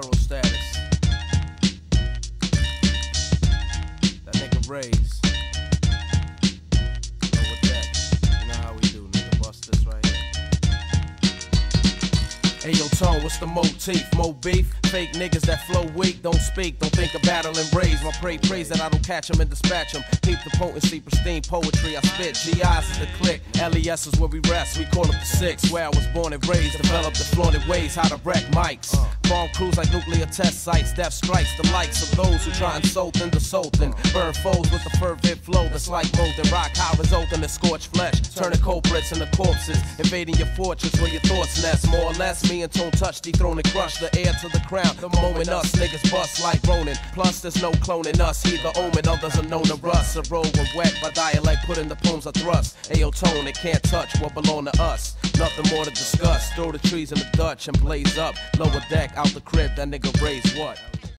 borough status. That nigga Raze. Hey yo, Tone, what's the motif? Mo beef? Fake niggas that flow weak, don't speak, don't think of battling Raze. My pray praise that I don't catch 'em and dispatch 'em. Keep the potency, pristine poetry I spit. GIs is the click, LES is where we rest. We call it the six, where I was born and raised. Developed the flaunted ways, how to wreck mics. Bomb crews like nuclear test sites, death strikes the likes of those who try and and assault and burn foes with the fervent flow that's like molten rock. How resulting in scorched flesh, turning culprits into corpses, invading your fortress where your thoughts nest. More or less, me and Tone touch, dethrone and crush the air to the crown. The moment us niggas bust like Ronin. Plus, there's no cloning us, either omen, others are known to rust. A road when wet by dialect, put in the poems I thrust. Ayo, Tone, it can't touch what belong to us. Nothing more to discuss. Throw the trees in the Dutch and blaze up. Lower deck, out the crib, that nigga Raze what?